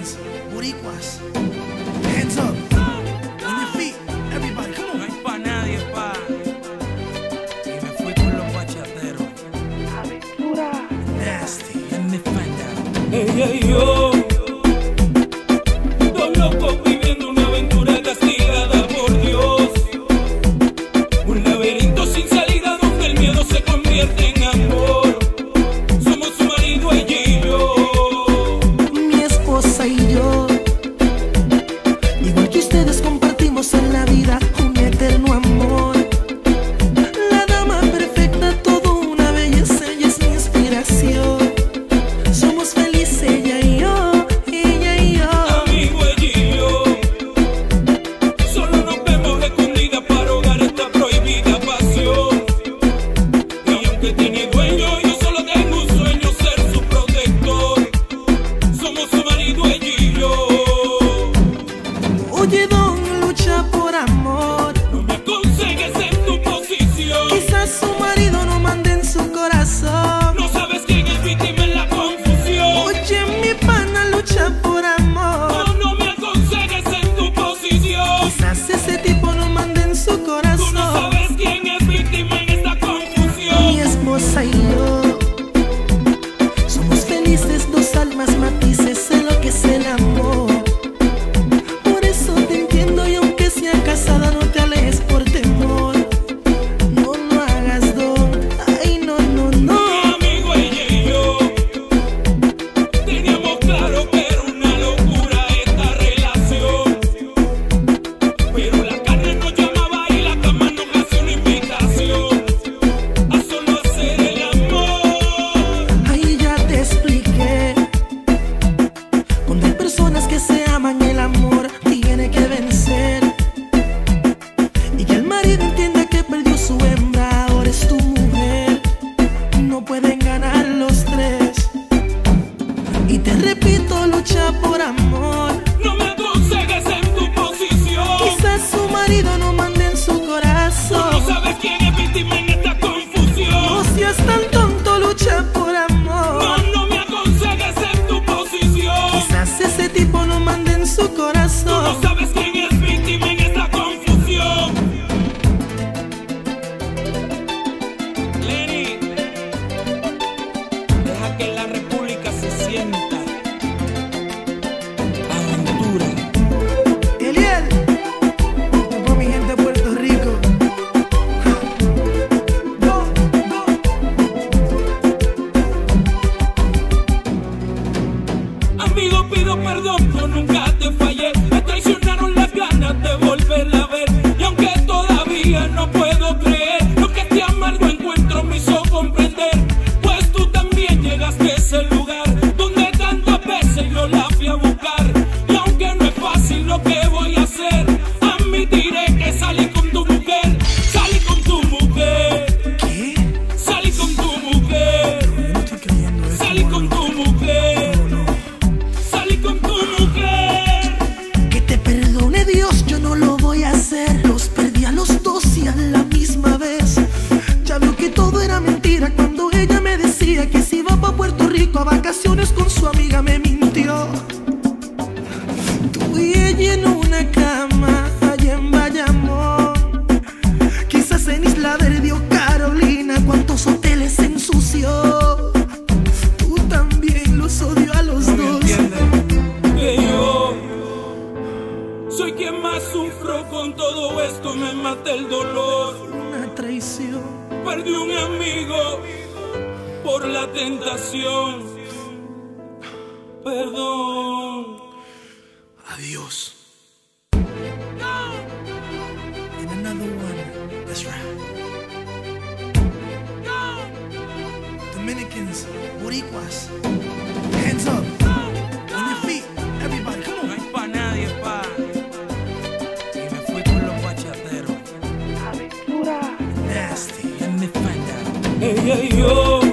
friends, boricuas. Hands up, on your feet, everybody, come on. No es pa' nadie, pa. Y me fui con los bachateros. Aventura. Nasty. Let me find. Hey, hey, yo. Oye, perdón, yo nunca te fallé. con su amiga me mintió. Tú y ella en una cama allá en Bayamón. Quizás en Isla Verde o Carolina, cuántos hoteles ensució. Tú también los odio a los no dos. Que yo soy quien más sufro con todo esto, me mata el dolor. Una traición. Perdí un amigo por la tentación. perdón. Adiós. In another one, that's right. No. Dominicans, Boricuas, hands up. No. On your feet, everybody, come on. No es pa nadie, es pa. Y me fui con los bachateros. Aventura. Nasty, and me find out. Hey, hey, yo.